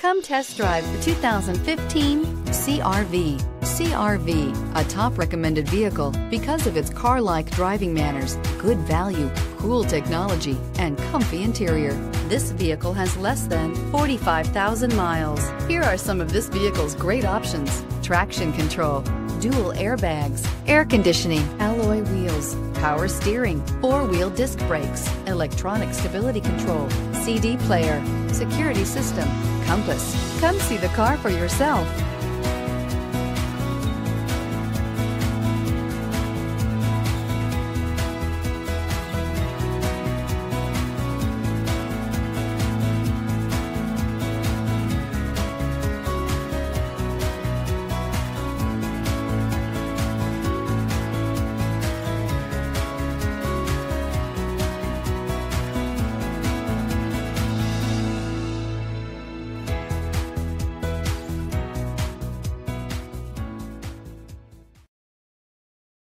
Come test drive the 2015 CRV. CRV, a top recommended vehicle because of its car-like driving manners, good value, cool technology, and comfy interior. This vehicle has less than 45,000 miles. Here are some of this vehicle's great options. Traction control, dual airbags, air conditioning, alloy wheels, power steering, four-wheel disc brakes, electronic stability control, CD player, security system, compass. Come see the car for yourself.